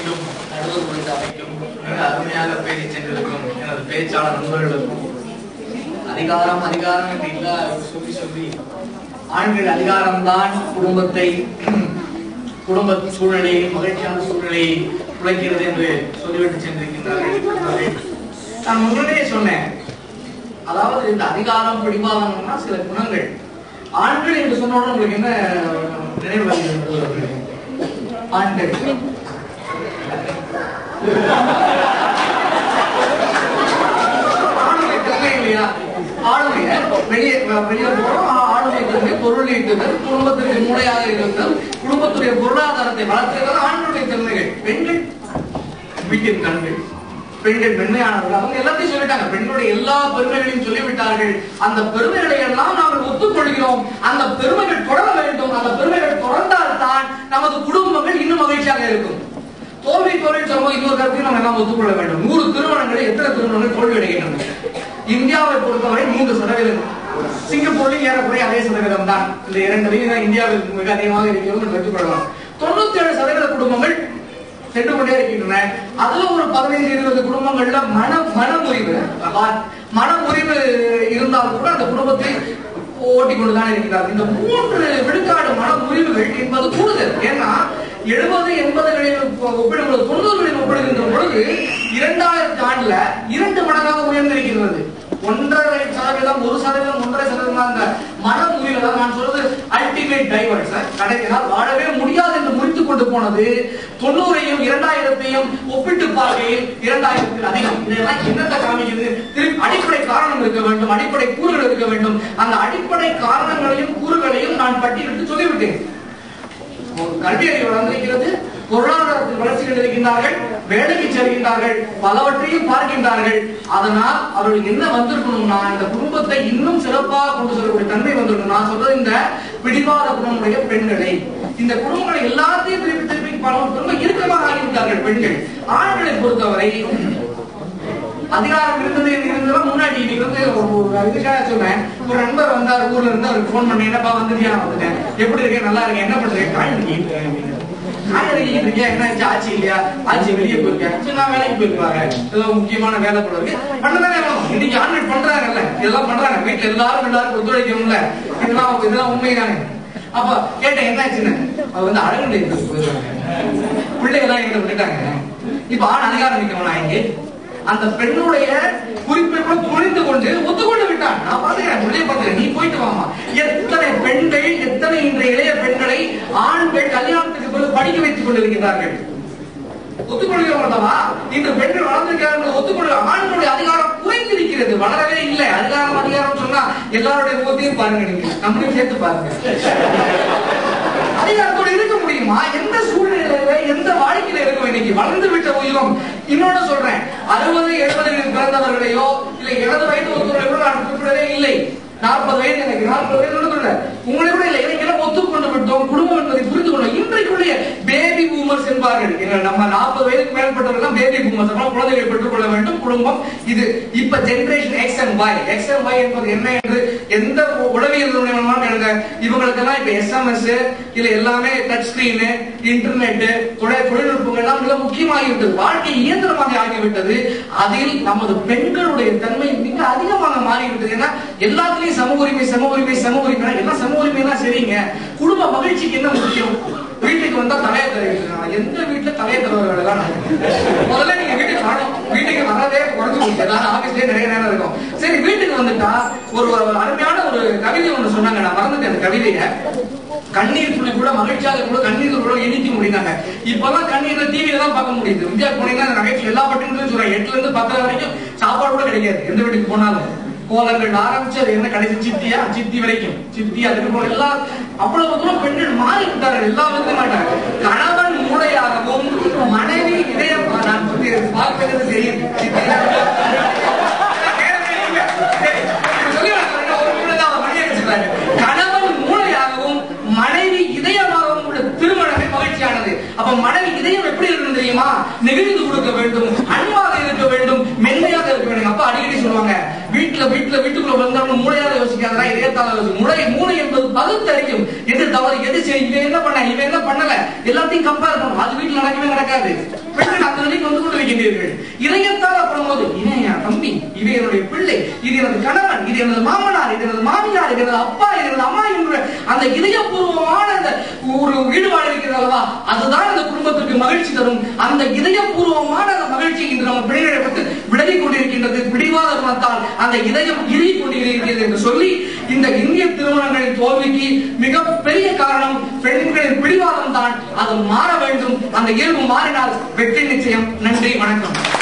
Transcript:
மீண்டும் நடுவர் குறித்து அமைக்கும் மிக அருமையாக பேசி சென்றிருக்கும் எனது பேச்சாளர் நண்பர்களுக்கும் அதிகாரம் அதிகாரம் என்று இல்லா சொல்லி சொல்லி. ஆண்கள் அதிகாரம்தான் குடும்பத்தை குடும்ப சூழ்நிலையை மகிழ்ச்சியான சூழ்நிலையை உழைக்கிறது என்று சொல்லிவிட்டு சென்றிருக்கின்றார்கள். நான் முன்னாடியே சொன்னேன். அதாவது இந்த அதிகாரம் பிடிவாதம்னா சில குணங்கள். ஆண்கள் என்று சொன்ன உடனே உங்களுக்கு என்ன நினைவு வருகிறது? ஆண்கள். ஆளுமை தன்மை இல்லையா ஆளுமை வெளியே வெளியே ஆளுமை தன்மை பொருள் ஈட்டுதல் குடும்பத்திற்கு மூளையாக இருத்தல் குடும்பத்துடைய பொருளாதாரத்தை வளர்த்துதல் ஆண்களுடைய தன்மைகள் பெண்கள் வீட்டின் கண்கள் பெண்கள் மென்மையானவர்கள் அவங்க எல்லாத்தையும் சொல்லிட்டாங்க பெண்களுடைய எல்லா பெருமைகளையும் சொல்லிவிட்டார்கள் அந்த பெருமைகளை எல்லாம் நாங்கள் ஒத்துக்கொள்கிறோம் அந்த பெருமைகள் தொடர வேண்டும். அந்த பெருமைகள் தொடர்ந்தால் தான் நமது குடும்பங்கள் இன்னும் மகிழ்ச்சியாக இருக்கும். தோல்வி தோல்வி சமூகம் இன்னொரு கருத்தையும் நம்ம எல்லாம் ஒத்துக்கொள்ள வேண்டும். நூறு திருமணங்களை எத்தனை திருமணங்கள் தோல்வி அடைகின்றன இந்தியாவை பொறுத்தவரை மூன்று சதவீதம். சிங்கப்பூர்லையும் ஏறக்குறைய அதே சதவீதம் தான். இந்த இரண்டுலையும் தான் இந்தியாவில் மிக அதிகமாக இருக்கிறது என்று எடுத்துக்கொள்ளலாம். தொண்ணூத்தி ஏழு சதவீத குடும்பங்கள் சென்று கொண்டே இருக்கின்றன. அதுல ஒரு பதினைந்து இருபது குடும்பங்கள்ல மன மனமுறிவு மனமுறிவு இருந்தால் கூட அந்த குடும்பத்தை ஓட்டி கொண்டுதான் இருக்கிறார் இந்த மூன்று விழுக்காடு மனமுறிவுகள் என்பது கூடுதல். ஏன்னா எழுபது எண்பதுகளில் ஒப்பிடும்போது தொண்ணூறுகளில் ஒப்பிடுகின்ற பொழுது இரண்டாயிரத்தி ஆண்டுல இரண்டு மடங்காக உயர்ந்திருக்கிறது. ஒன்றரை சதவீதம் ஒரு சதவீதம் ஒன்றரை சதவீதம் அந்த மன முறிவுகள் நான் சொல்றது அல்டிமேட் டைவர்ஸ் கடைசியாக வாழவே முடியாது என்று முடித்துக் கொண்டு போனது. தொண்ணூறையும் இரண்டாயிரத்தையும் ஒப்பிட்டு பார்க்கையில் இரண்டாயிரத்தில் அதிகம். இதெல்லாம் என்னத்தை காமிக்கிறது திருப்பி அடிப்படை காரணம் இருக்க வேண்டும் அடிப்படை கூறுகள் இருக்க வேண்டும். அந்த அடிப்படை காரணங்களையும் கூறுகளையும் நான் பட்டியலிட்டு சொல்லிவிட்டேன். கல்வியறிவு வளர்ந்திருக்கிறது பொருளாதாரத்தில் வளர்ச்சி கண்டிருக்கின்றார்கள் வேலைக்கு செல்கின்றார்கள் பலவற்றையும் பார்க்கின்றார்கள். அதனால் அவர்கள் என்ன வந்திருக்கணும்னா இந்த குடும்பத்தை இன்னும் சிறப்பாக கொண்டு செல்லக்கூடிய தன்மை வந்திருக்கணும் நான் சொல்றது இந்த பிடிவாத குணமுடைய பெண்களை. இந்த குடும்பங்களை எல்லாத்தையும் திருப்பி திருப்பி பணம் ரொம்ப இறுக்கமாக ஆகிவிட்டார்கள் பெண்கள். ஆண்களை பொறுத்தவரை அதிகாரம் இருந்தது இருந்ததா முன்னாடி இன்னைக்கு வந்து ஒரு இதுக்காக சொன்னேன். ஒரு நண்பர் வந்தார் ஊர்ல இருந்து அவருக்கு ஃபோன் பண்ணி என்னப்பா வந்துட்டியா வந்துட்டேன். எப்படி இருக்கேன்? நல்லா இருக்கேன். என்ன பண்றேன் காய் பண்ணிக்கிட்டு இருக்கேன். காய் அடிக்கிட்டு இருக்கேன். என்ன ஆச்சு? ஆச்சு இல்லையா? ஆச்சு வெளியே போயிருக்கேன். சரி வேலைக்கு போயிருப்பாங்க ஏதோ முக்கியமான வேலை போல இருக்கு. பண்ணதானே வேணும். இன்னைக்கு ஆண்கள் பண்றாங்கல்ல. இதெல்லாம் பண்றாங்க. வீட்டுல எல்லாரும் எல்லாருக்கும் ஒத்துழைக்கணும்ல. இதெல்லாம் இதெல்லாம் உண்மைதானே? அப்ப கேட்டேன் என்ன ஆச்சுன்னு? அவ வந்து அழகு போயிருக்காங்க பிள்ளைகள்லாம் எங்கிட்ட விட்டுட்டாங்க. இப்ப ஆண் அதிகாரம் நிக்கணும் நான் இங்கே? அந்த பெண்ணுடைய குறிப்பை கூட புரிந்து கொண்டு ஒத்துக்கொண்டு விட்டான். நான் பாத்துக்கிறேன் உள்ளே பாத்துக்கிறேன் நீ போயிட்டு வாமா எத்தனை பெண்கள் எத்தனை இன்றைய இளைய பெண்களை ஆண்கள் கல்யாணத்துக்கு போய் படிக்க வைத்துக் கொண்டிருக்கிறார்கள் ஒத்துக்கொள்கிறோம் அல்லவா? இன்று பெண்கள் வளர்ந்திருக்கிறார்கள் ஒத்துக்கொள்ள ஆண்களுடைய அதிகாரம் குறைந்திருக்கிறது. வளரவே இல்லை. அதிகாரம் அதிகாரம் சொன்னா எல்லாருடைய முகத்தையும் பாருங்க நீங்க. நம்மளையும் சேர்த்து பாருங்க. அதிகாரத்தோடு இருக்க தெரியுமா? எந்த சூழ்நிலையில எந்த வாழ்க்கையில இருக்கும் இன்னைக்கு வளர்ந்து விட்ட உயிரும் இன்னொன்னு சொல்றேன். அறுபது எழுபது பிறந்தவர்களையோ இல்ல இடது வயது ஒருத்தவர்களையோ நான் குறிப்பிடவே இல்லை நாற்பது வயது எனக்கு நாற்பது வயது ஒன்று உங்களை கூட இல்லை இதைக்கெல்லாம் ஒத்துக்கொண்டு விட்டோம் குடும்பம் என்பதை புரிந்து கொண்டோம் இன்றைக்குள்ளே பேபி பூமர்ஸ் என்பார்கள் நம்ம நாற்பது வயதுக்கு மேற்பட்டவர்கள் பேபி பூமர்ஸ் அப்புறம் குழந்தைகளை பெற்றுக் கொள்ள வேண்டும். குடும்பம் இது. இப்ப generation X and Y X and Y என்பது என்ன என்று எந்த உளவியல் நிறுவனமான கேளுங்க இவங்களுக்கெல்லாம் இப்ப எஸ்எம்எஸ் இல்ல எல்லாமே டச் ஸ்கிரீனு இன்டர்நெட் தொழில்நுட்பங்கள் எல்லாம் மிக முக்கியமாகிவிட்டது. வாழ்க்கை இயந்திரமாக ஆகிவிட்டது. அதில் நமது பெண்களுடைய தன்மை மிக அதிகமாக மாறிவிட்டது. ஏன்னா எல்லாத்துலயும் சம உரிமை சம உரிமை சம உரிமை எல்லாம் சம எல்லாம் சரிங்க. குடும்ப மகிழ்ச்சிக்கு என்ன முக்கியம்? வீட்டுக்கு வந்தா தலைய தருவீங்க எந்த வீட்டுல தலைய தருவார்கள் முதல்ல நீங்க வீட்டுக்கு வரணும் வீட்டுக்கு வரவே குறைஞ்சு போச்சு. எல்லாரும் ஆபீஸ்லயே நிறைய நேரம் இருக்கும். சரி வீட்டுக்கு வந்துட்டா ஒரு ஒரு அருமையான ஒரு கவிதை ஒண்ணு சொன்னாங்க. நான் மறந்துட்டேன் அந்த கவிதைய. கண்ணீர் துளி கூட மகிழ்ச்சியாக கூட கண்ணீர் கூட இனிக்க முடியுதாங்க இப்பெல்லாம் கண்ணீர்ல டிவியில தான் பார்க்க முடியுது. இந்தியா போனீங்கன்னா நகைச்சுவை எல்லா பட்டினத்தையும் சொல்றேன். எட்டுல இருந்து பத்து வரைக்கும் சாப்பாடு கூட கிடைக்காது. எந்த வீட்டுக்கு போனாலும். கோலங்கள் ஆரம்பிச்சு அது என்ன கடைசி சித்தியா? சித்தி வரைக்கும். சித்தி அதுக்கப்புறம் எல்லாம் அவ்வளவு தூரம் பெண்கள் மாறி விட்டார்கள் எல்லா வந்து மாட்டாங்க. கணவன் மூளையாகவும் மனைவி இதயம் நான் வந்து பார்க்கிறது தெரியும் கணவன் மூளையாகவும் மனைவி இதயமாகவும் உள்ள திருமணமே மகிழ்ச்சியானது. அப்ப மனைவி இதயம் எப்படி இருக்கணும் தெரியுமா? நெகிழ்ந்து கொடுக்க வேண்டும் அன்பாக இருக்க வேண்டும் மென்மையாக இருக்க வேண்டும். அப்பா அடிக்கடி சொல்லுவாங்க வீட்டுல வீட்டுல வீட்டுக்குள்ள வந்தவங்க மூளையால யோசிக்காதா இதயத்தால முளை மூளை மூளை என்பது பகுத்தறியும். எது தவறு எது சரி இவன் என்ன பண்ண இவன் என்ன பண்ணல எல்லாத்தையும் கம்பேர் பண்ணும் அது வீட்டுல நடக்கவே நடக்காது. பெண்கள் அந்த நிலைக்கு வந்து கொண்டிருக்கின்றீர்கள் இதயத்தால் பண்ணும்போது இவன் என் தம்பி இவன் என்னுடைய பிள்ளை இது எனது கணவன் இது எனது மாமனார் இது எனது மாமியார் இது எனது அப்பா இது எனது அம்மா என்ற அந்த இதயபூர்வமான அந்த ஒரு ஈடுபாடு இருக்கிறது அல்லவா? அதுதான் அந்த குடும்பத்திற்கு மகிழ்ச்சி தரும். அந்த இதயபூர்வமான அந்த மகிழ்ச்சி இன்று நம்ம பிள்ளைகளை பற்றி விலகி கொண்டிருக்கின்றது பிடிவாத குணத்தால் அந்த இதயம் இறுகி கொண்டிருக்கிறது என்று சொல்லி இந்த இந்திய திருமணங்களின் தோல்விக்கு மிக பெரிய காரணம் பெண்களின் பிடிவாதம் தான் அது மாற வேண்டும். அந்த இயல்பு மாறினால் வெற்றி நிச்சயம். நன்றி வணக்கம்.